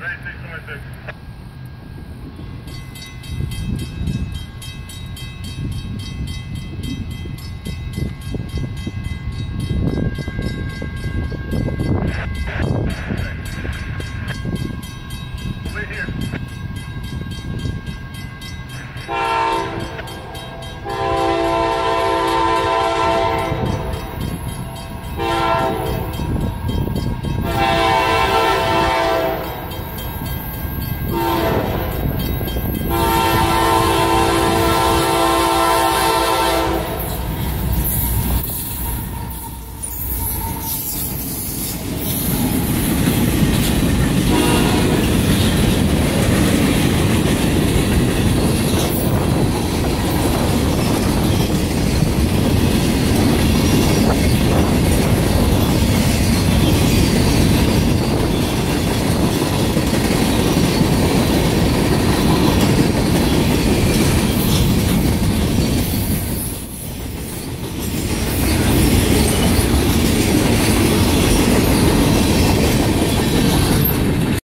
96, 26.